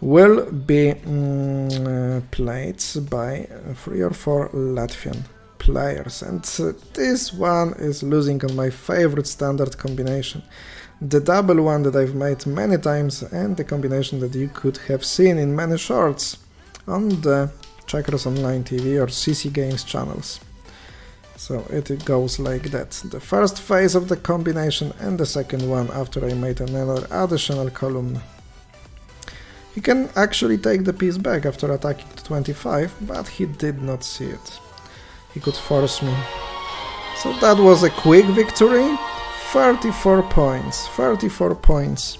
will be uh, played by three or four Latvian players and uh, this one is losing on my favorite standard combination the double one that I've made many times and the combination that you could have seen in many shorts on the Checkers Online TV or CC Games channels. So it goes like that. The first phase of the combination and the second one after I made another additional column. He can actually take the piece back after attacking to 25, but he did not see it. He could force me. So that was a quick victory. 34 points. 34 points.